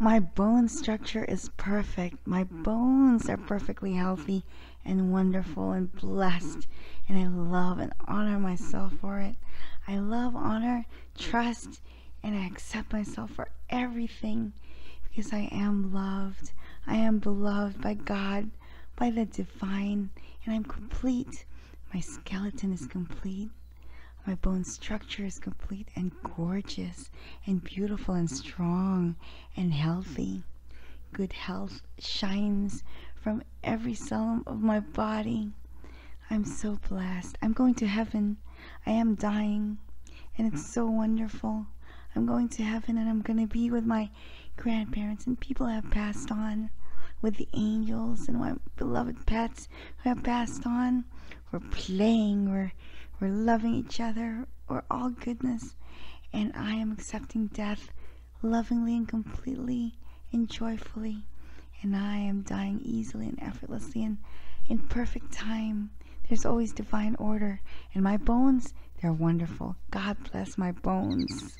My bone structure is perfect. My bones are perfectly healthy and wonderful and blessed. And I love and honor myself for it. I love, honor, trust, and I accept myself for everything because I am loved. I am beloved by God, by the divine, and I'm complete. My skeleton is complete. My bone structure is complete and gorgeous and beautiful and strong and healthy. Good health shines from every cell of my body. I'm so blessed. I'm going to heaven. I am dying, and it's so wonderful. I'm going to heaven and I'm going to be with my grandparents and people have passed on, with the angels and my beloved pets who have passed on. We're playing, we're, we're loving each other, we're all goodness, and I am accepting death lovingly and completely and joyfully. And I am dying easily and effortlessly and in perfect time. There's always divine order. And my bones, they're wonderful. God bless my bones.